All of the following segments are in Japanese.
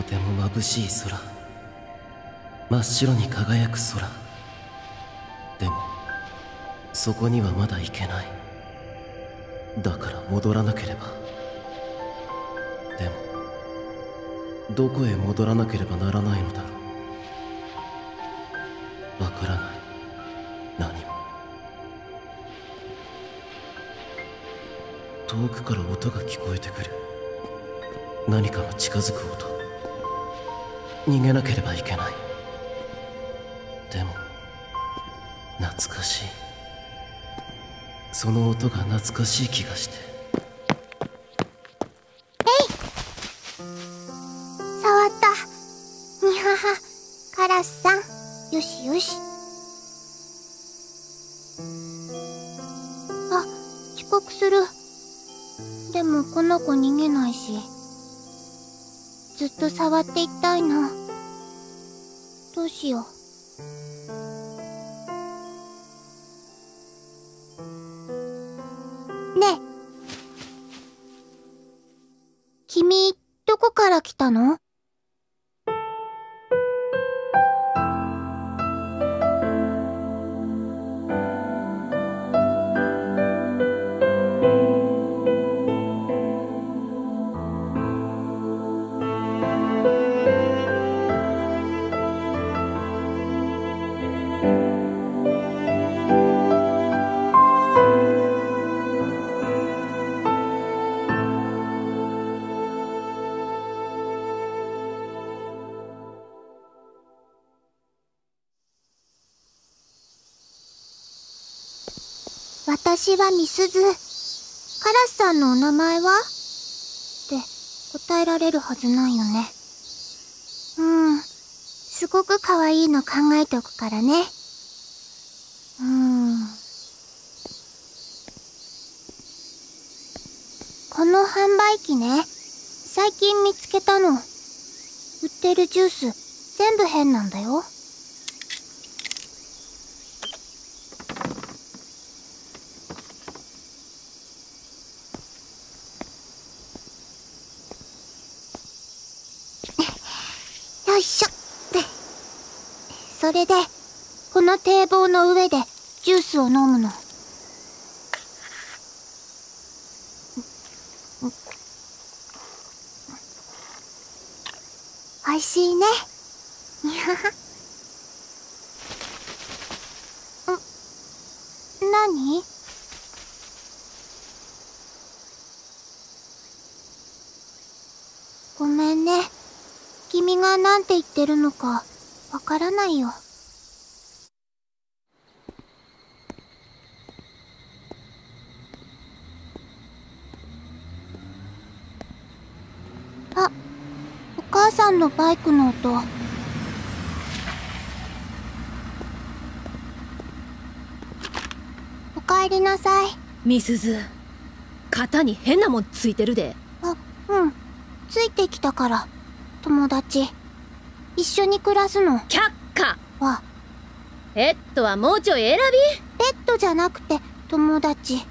とても眩しい空。真っ白に輝く空。でもそこにはまだ行けない。だから戻らなければ。でもどこへ戻らなければならないのだろう。わからない。何も。遠くから音が聞こえてくる。何かが近づく音。逃げなければいけない。でも懐かしい。その音が懐かしい気がして。えい！触った。にははカラスさん。よしよし。あ遅刻する。でもこの子逃げないし。ずっと触っていたいな。しよう。ねえ。君どこから来たの？私はみすず。カラスさんのお名前は？って答えられるはずないよね。うん。すごく可愛いの考えておくからね。うん。この販売機ね。最近見つけたの。売ってるジュース、全部変なんだよ。よいしょ。それで、この堤防の上でジュースを飲むの。おいしいね。にゃは。ん、何？ごめんね。君が何て言ってるのかわからないよ。あ、お母さんのバイクの音。おかえりなさい。みすず肩に変なもんついてるであ、うん。ついてきたから。友達。一緒に暮らすの？却下わ、ペットはもうちょい選び？ペットじゃなくて友達。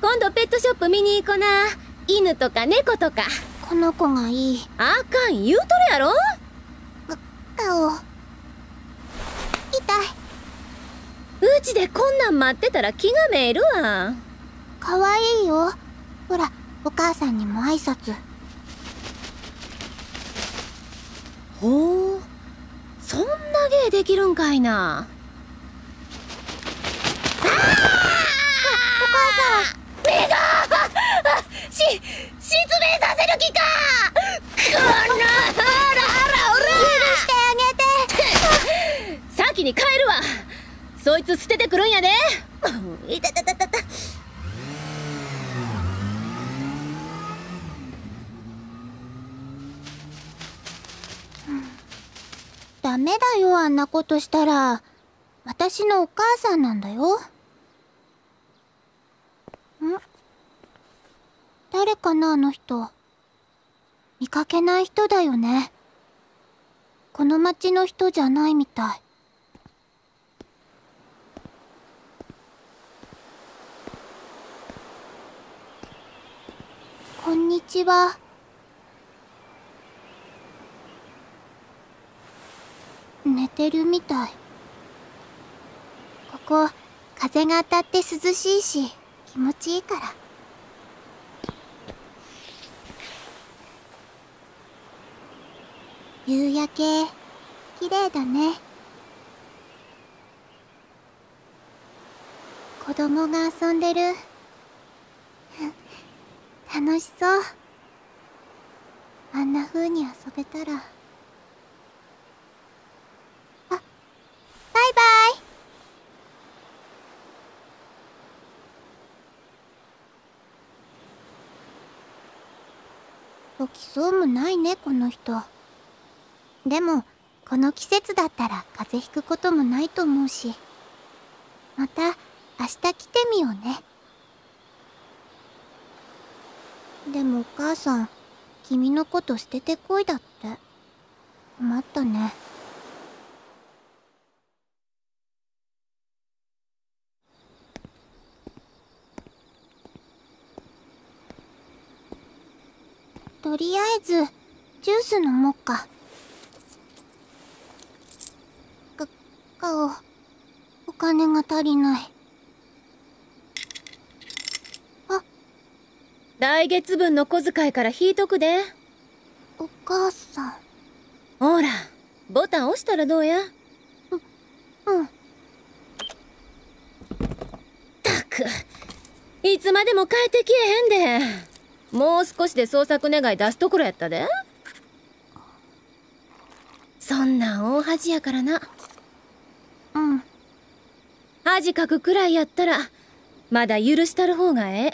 今度ペットショップ見に行こな犬とか猫とかこの子がいい。あかん言うとるやろ？顔。痛い。うちでこんなん待ってたら気がめえるわかわいいよ。ほら、お母さんにも挨拶。ほうそんな芸できるんかいな。お母さん目がし失明させる気か！このあらあら許してあげて。先に帰るわ。そいつ捨ててくるんやで。いたたたたたダメだよ、あんなことしたら。私のお母さんなんだよ。ん？誰かな、あの人。見かけない人だよね。この町の人じゃないみたい。こんにちは。寝てるみたい。ここ風が当たって涼しいし気持ちいいから。夕焼け綺麗だね。子供が遊んでる。楽しそう。あんな風に遊べたらあバイバイ起きそうもないねこの人。でもこの季節だったら風邪ひくこともないと思うし。また明日来てみようね。でもお母さん君のこと捨ててこいだって。困ったね。とりあえずジュース飲もっか。か顔お金が足りない。来月分の小遣いから引いとくで。お母さん。ほらボタン押したらどうや？うん。たくいつまでも帰ってきえへんでもう少しで捜索願い出すところやったで。そんなん大恥やからな。うん。恥かくくらいやったらまだ許したる方がえ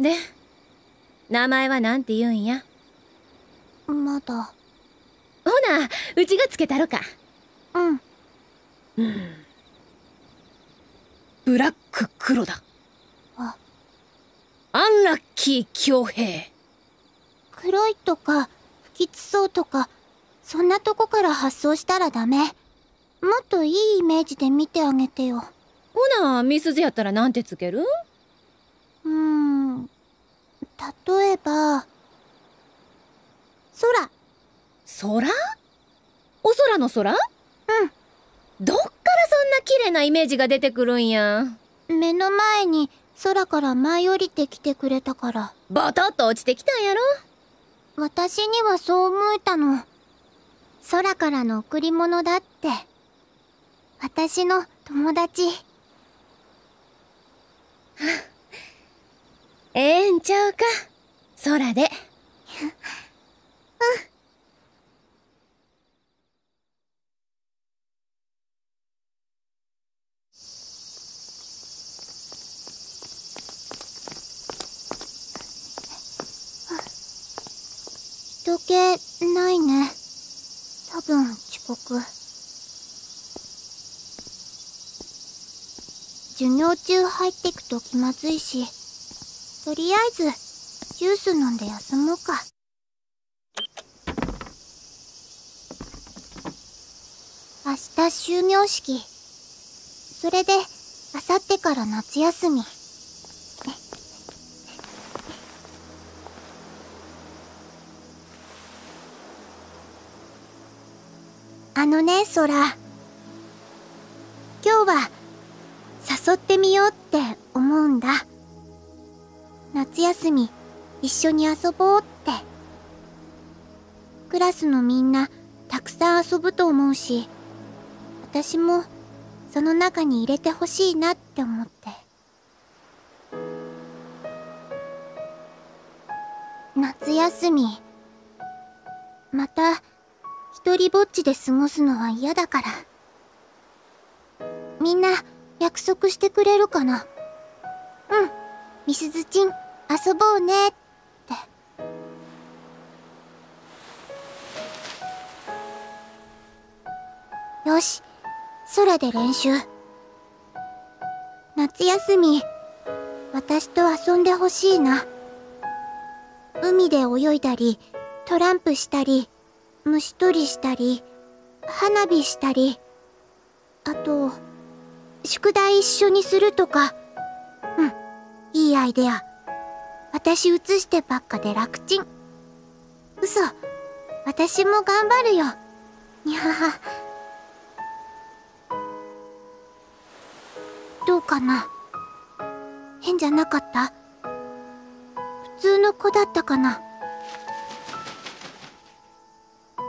え。で名前はなんて言うんや？まだ。ほなうちがつけたろか。うん。ブラック黒だ。あアンラッキー強兵黒いとか不吉そうとかそんなとこから発想したらダメ。もっといいイメージで見てあげてよ。ほなミスズやったらなんてつける？うーん。例えば。空。空？お空の空？うん。どっからそんな綺麗なイメージが出てくるんや？目の前に空から舞い降りてきてくれたから。ボトッと落ちてきたんやろ？私にはそう思えたの。空からの贈り物だって。私の友達。ええんちゃうか。空で 人気ないね。多分遅刻。授業中入ってくと気まずいしとりあえずジュース飲んで休もうか。明日終業式。それで明後日から夏休み。あのね空。今日は誘ってみようって思うんだ。夏休み一緒に遊ぼうって。クラスのみんなたくさん遊ぶと思うし私もその中に入れてほしいなって思って一人ぼっちで過ごすのは嫌だから。みんな約束してくれるかな？うん。みすずちん遊ぼうねって。よし。空で練習。夏休み。私と遊んでほしいな。海で泳いだりトランプしたり。虫取りしたり花火したりあと宿題一緒にするとか。うんいいアイデア。私写してばっかで楽ちん。嘘。私も頑張るよ。にゃはは。どうかな。変じゃなかった。普通の子だったかな。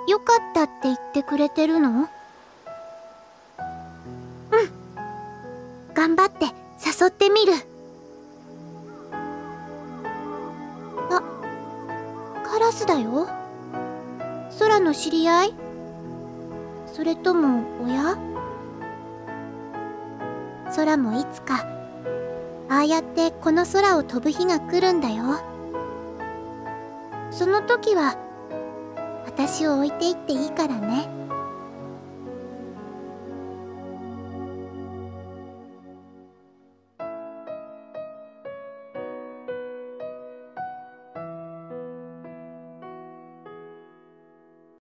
よかったって言ってくれてるの？うん。頑張って誘ってみる。あカラスだよ。空の知り合い？それとも親？空もいつか。ああやってこの空を飛ぶ日が来るんだよ。その時は私を置いていっていいからね。